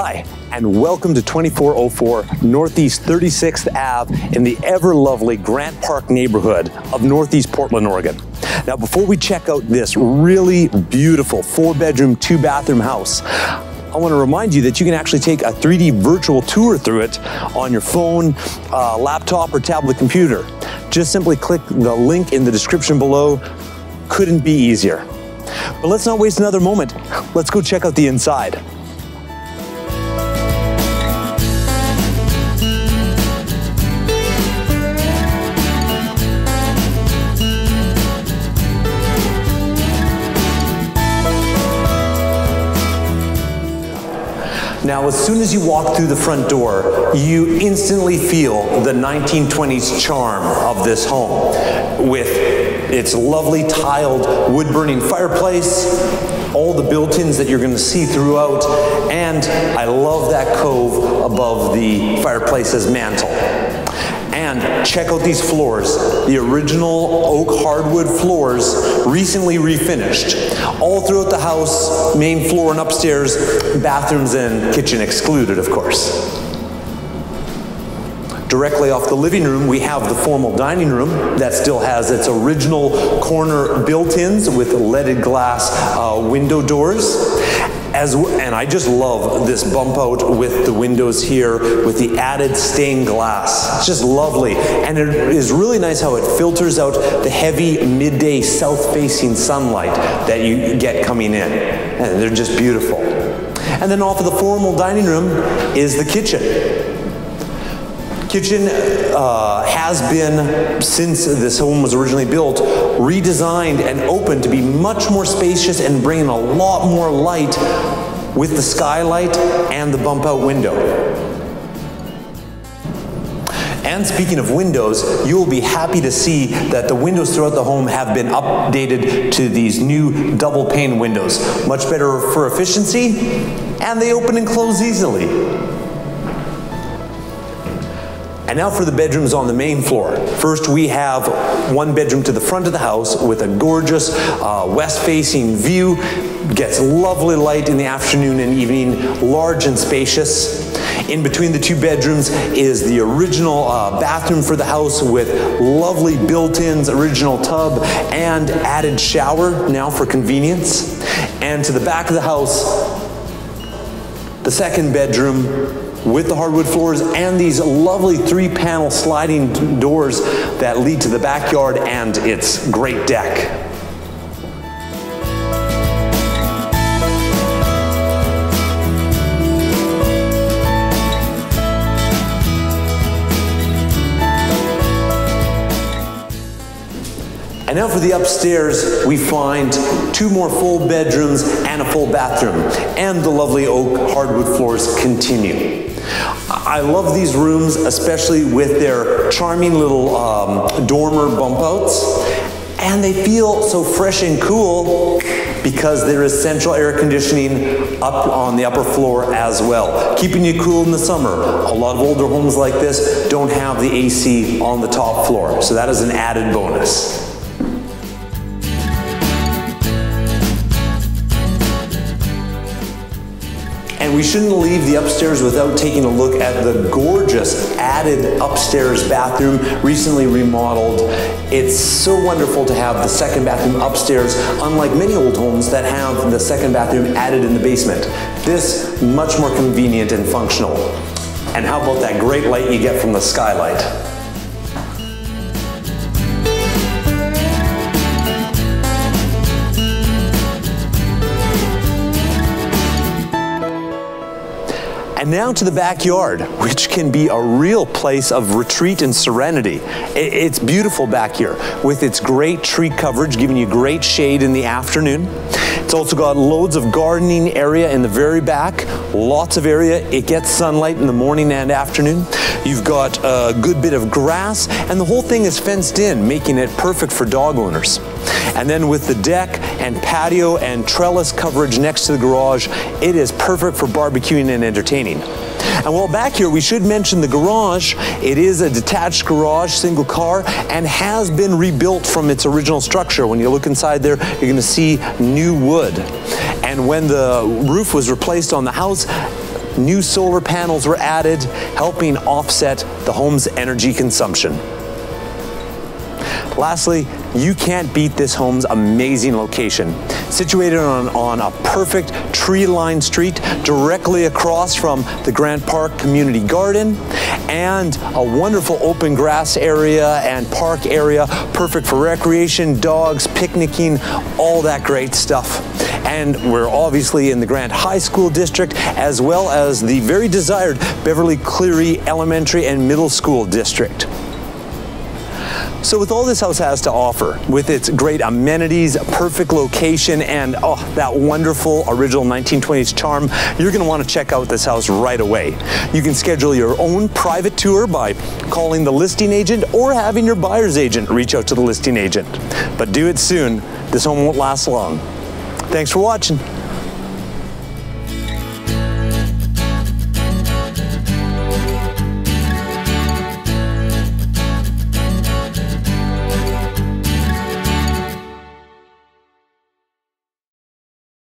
Hi, and welcome to 2404 Northeast 36th Ave in the ever lovely Grant Park neighborhood of Northeast Portland, Oregon. Now, before we check out this really beautiful four bedroom, two bathroom house, I want to remind you that you can actually take a 3D virtual tour through it on your phone, uh, laptop, or tablet computer. Just simply click the link in the description below. Couldn't be easier. But let's not waste another moment. Let's go check out the inside. Now, as soon as you walk through the front door, you instantly feel the 1920s charm of this home with its lovely tiled wood burning fireplace, all the built-ins that you're going to see throughout, and I love that cove above the fireplace's mantle. And check out these floors. The original oak hardwood floors, recently refinished. All throughout the house, main floor and upstairs, bathrooms and kitchen excluded, of course. Directly off the living room, we have the formal dining room that still has its original corner built-ins with leaded glass uh, window doors. As, and I just love this bump out with the windows here with the added stained glass. It's just lovely. And it is really nice how it filters out the heavy midday south facing sunlight that you get coming in. And they're just beautiful. And then off of the formal dining room is the kitchen. Kitchen uh, has been, since this home was originally built, redesigned and opened to be much more spacious and bring in a lot more light with the skylight and the bump out window. And speaking of windows, you will be happy to see that the windows throughout the home have been updated to these new double pane windows. Much better for efficiency, and they open and close easily. And now for the bedrooms on the main floor. First, we have one bedroom to the front of the house with a gorgeous uh, west-facing view. Gets lovely light in the afternoon and evening, large and spacious. In between the two bedrooms is the original uh, bathroom for the house with lovely built-ins, original tub, and added shower now for convenience. And to the back of the house, the second bedroom with the hardwood floors and these lovely three panel sliding doors that lead to the backyard and its great deck. Now for the upstairs, we find two more full bedrooms and a full bathroom. And the lovely oak hardwood floors continue. I love these rooms, especially with their charming little um, dormer bump outs. And they feel so fresh and cool because there is central air conditioning up on the upper floor as well, keeping you cool in the summer. A lot of older homes like this don't have the AC on the top floor, so that is an added bonus. And we shouldn't leave the upstairs without taking a look at the gorgeous added upstairs bathroom, recently remodeled. It's so wonderful to have the second bathroom upstairs, unlike many old homes that have the second bathroom added in the basement. This, much more convenient and functional. And how about that great light you get from the skylight? And now to the backyard, which can be a real place of retreat and serenity. It's beautiful back here with its great tree coverage, giving you great shade in the afternoon. It's also got loads of gardening area in the very back, lots of area. It gets sunlight in the morning and afternoon. You've got a good bit of grass, and the whole thing is fenced in, making it perfect for dog owners. And then with the deck and patio and trellis coverage next to the garage, it is perfect for barbecuing and entertaining. And while back here, we should mention the garage. It is a detached garage, single car, and has been rebuilt from its original structure. When you look inside there, you're going to see new wood. And when the roof was replaced on the house, new solar panels were added, helping offset the home's energy consumption. Lastly, you can't beat this home's amazing location. Situated on, on a perfect tree-lined street directly across from the Grant Park Community Garden and a wonderful open grass area and park area, perfect for recreation, dogs, picnicking, all that great stuff. And we're obviously in the Grant High School District as well as the very desired Beverly Cleary Elementary and Middle School District. So with all this house has to offer, with its great amenities, perfect location, and oh, that wonderful original 1920s charm, you're going to want to check out this house right away. You can schedule your own private tour by calling the listing agent or having your buyer's agent reach out to the listing agent. But do it soon. This home won't last long. Thanks for watching.